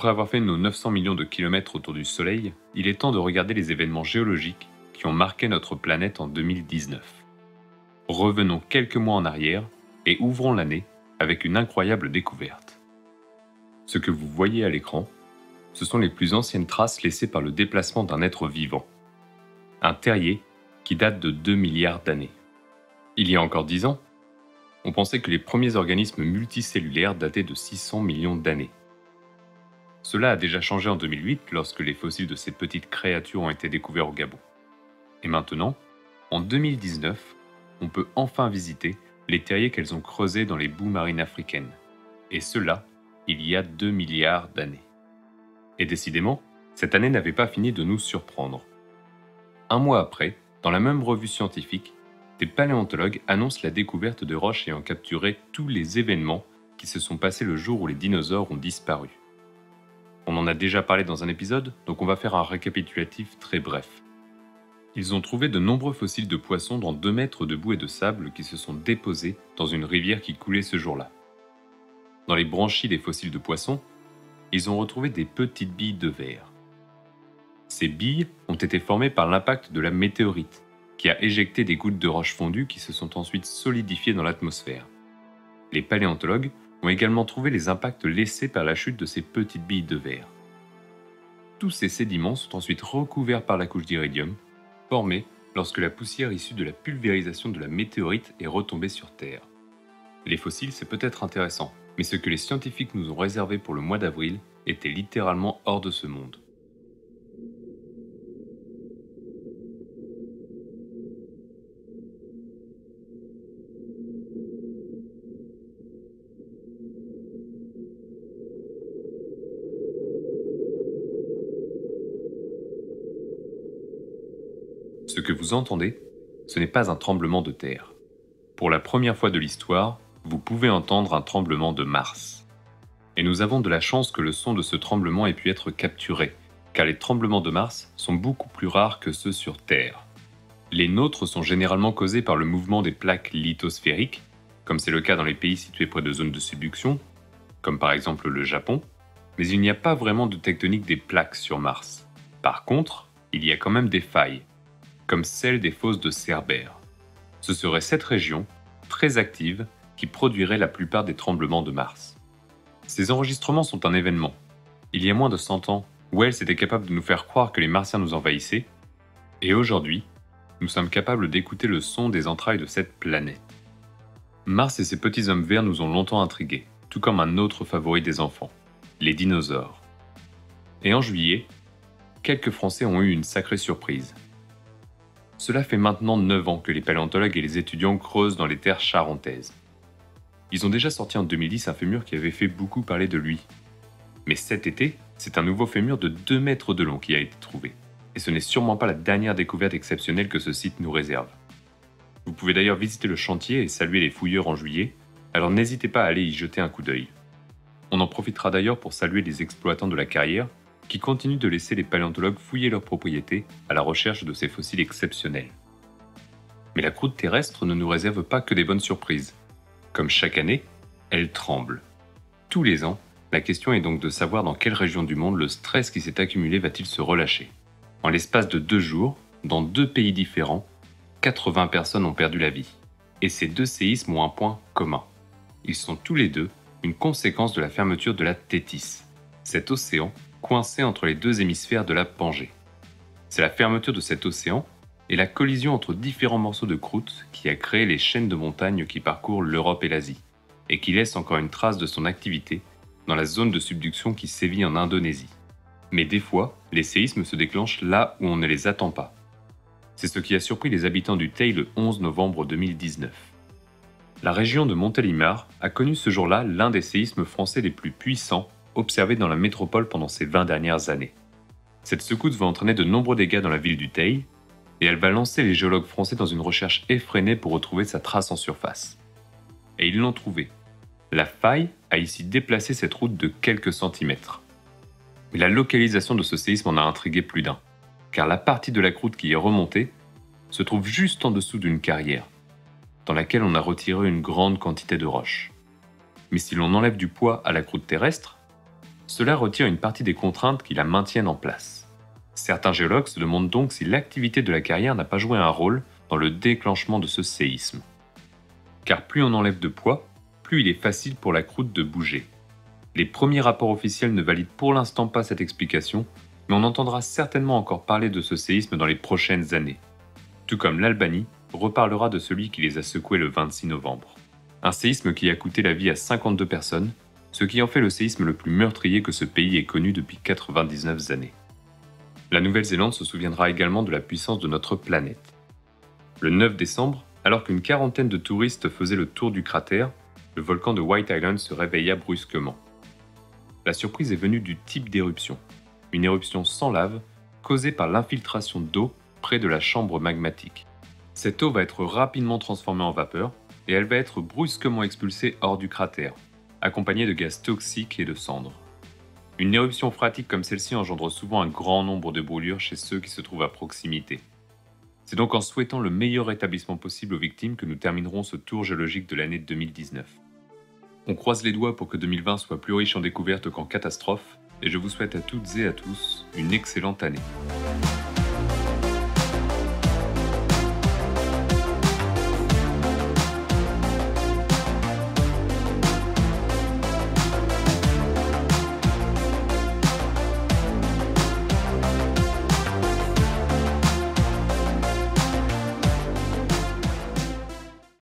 Après avoir fait nos 900 millions de kilomètres autour du Soleil, il est temps de regarder les événements géologiques qui ont marqué notre planète en 2019. Revenons quelques mois en arrière et ouvrons l'année avec une incroyable découverte. Ce que vous voyez à l'écran, ce sont les plus anciennes traces laissées par le déplacement d'un être vivant. Un terrier qui date de 2 milliards d'années. Il y a encore 10 ans, on pensait que les premiers organismes multicellulaires dataient de 600 millions d'années. Cela a déjà changé en 2008 lorsque les fossiles de ces petites créatures ont été découverts au Gabon. Et maintenant, en 2019, on peut enfin visiter les terriers qu'elles ont creusés dans les boues marines africaines. Et cela, il y a 2 milliards d'années. Et décidément, cette année n'avait pas fini de nous surprendre. Un mois après, dans la même revue scientifique, des paléontologues annoncent la découverte de roches ayant capturé tous les événements qui se sont passés le jour où les dinosaures ont disparu. On en a déjà parlé dans un épisode, donc on va faire un récapitulatif très bref. Ils ont trouvé de nombreux fossiles de poissons dans 2 mètres de boue et de sable qui se sont déposés dans une rivière qui coulait ce jour-là. Dans les branchies des fossiles de poissons, ils ont retrouvé des petites billes de verre. Ces billes ont été formées par l'impact de la météorite, qui a éjecté des gouttes de roche fondue qui se sont ensuite solidifiées dans l'atmosphère. Les paléontologues ont également trouvé les impacts laissés par la chute de ces petites billes de verre. Tous ces sédiments sont ensuite recouverts par la couche d'iridium, formée lorsque la poussière issue de la pulvérisation de la météorite est retombée sur Terre. Les fossiles, c'est peut-être intéressant, mais ce que les scientifiques nous ont réservé pour le mois d'avril était littéralement hors de ce monde. Ce que vous entendez, ce n'est pas un tremblement de terre. Pour la première fois de l'histoire, vous pouvez entendre un tremblement de Mars. Et nous avons de la chance que le son de ce tremblement ait pu être capturé, car les tremblements de Mars sont beaucoup plus rares que ceux sur Terre. Les nôtres sont généralement causés par le mouvement des plaques lithosphériques, comme c'est le cas dans les pays situés près de zones de subduction, comme par exemple le Japon, mais il n'y a pas vraiment de tectonique des plaques sur Mars. Par contre, il y a quand même des failles, comme celle des fosses de Cerbère. Ce serait cette région, très active, qui produirait la plupart des tremblements de Mars. Ces enregistrements sont un événement. Il y a moins de 100 ans, Wells était capable de nous faire croire que les Martiens nous envahissaient, et aujourd'hui, nous sommes capables d'écouter le son des entrailles de cette planète. Mars et ses petits hommes verts nous ont longtemps intrigués, tout comme un autre favori des enfants, les dinosaures. Et en juillet, quelques Français ont eu une sacrée surprise. Cela fait maintenant 9 ans que les paléontologues et les étudiants creusent dans les terres charentaises. Ils ont déjà sorti en 2010 un fémur qui avait fait beaucoup parler de lui. Mais cet été, c'est un nouveau fémur de 2 mètres de long qui a été trouvé. Et ce n'est sûrement pas la dernière découverte exceptionnelle que ce site nous réserve. Vous pouvez d'ailleurs visiter le chantier et saluer les fouilleurs en juillet, alors n'hésitez pas à aller y jeter un coup d'œil. On en profitera d'ailleurs pour saluer les exploitants de la carrière qui continuent de laisser les paléontologues fouiller leurs propriétés à la recherche de ces fossiles exceptionnels. Mais la croûte terrestre ne nous réserve pas que des bonnes surprises. Comme chaque année, elle tremble. Tous les ans, la question est donc de savoir dans quelle région du monde le stress qui s'est accumulé va-t-il se relâcher. En l'espace de deux jours, dans deux pays différents, 80 personnes ont perdu la vie. Et ces deux séismes ont un point commun. Ils sont tous les deux une conséquence de la fermeture de la Tétis, cet océan coincé entre les deux hémisphères de la Pangée. C'est la fermeture de cet océan et la collision entre différents morceaux de croûte qui a créé les chaînes de montagnes qui parcourent l'Europe et l'Asie, et qui laisse encore une trace de son activité dans la zone de subduction qui sévit en Indonésie. Mais des fois, les séismes se déclenchent là où on ne les attend pas. C'est ce qui a surpris les habitants du Tay le 11 novembre 2019. La région de Montélimar a connu ce jour-là l'un des séismes français les plus puissants observée dans la métropole pendant ces 20 dernières années. Cette secousse va entraîner de nombreux dégâts dans la ville du Teil, et elle va lancer les géologues français dans une recherche effrénée pour retrouver sa trace en surface. Et ils l'ont trouvée. La faille a ici déplacé cette route de quelques centimètres. Mais la localisation de ce séisme en a intrigué plus d'un, car la partie de la croûte qui est remontée se trouve juste en dessous d'une carrière, dans laquelle on a retiré une grande quantité de roches. Mais si l'on enlève du poids à la croûte terrestre, Cela retire une partie des contraintes qui la maintiennent en place. Certains géologues se demandent donc si l'activité de la carrière n'a pas joué un rôle dans le déclenchement de ce séisme. Car plus on enlève de poids, plus il est facile pour la croûte de bouger. Les premiers rapports officiels ne valident pour l'instant pas cette explication, mais on entendra certainement encore parler de ce séisme dans les prochaines années. Tout comme l'Albanie reparlera de celui qui les a secoués le 26 novembre. Un séisme qui a coûté la vie à 52 personnes, ce qui en fait le séisme le plus meurtrier que ce pays ait connu depuis 99 années. La Nouvelle-Zélande se souviendra également de la puissance de notre planète. Le 9 décembre, alors qu'une quarantaine de touristes faisaient le tour du cratère, le volcan de White Island se réveilla brusquement. La surprise est venue du type d'éruption, une éruption sans lave causée par l'infiltration d'eau près de la chambre magmatique. Cette eau va être rapidement transformée en vapeur et elle va être brusquement expulsée hors du cratère, accompagnée de gaz toxiques et de cendres. Une éruption phréatique comme celle-ci engendre souvent un grand nombre de brûlures chez ceux qui se trouvent à proximité. C'est donc en souhaitant le meilleur rétablissement possible aux victimes que nous terminerons ce tour géologique de l'année 2019. On croise les doigts pour que 2020 soit plus riche en découvertes qu'en catastrophes, et je vous souhaite à toutes et à tous une excellente année.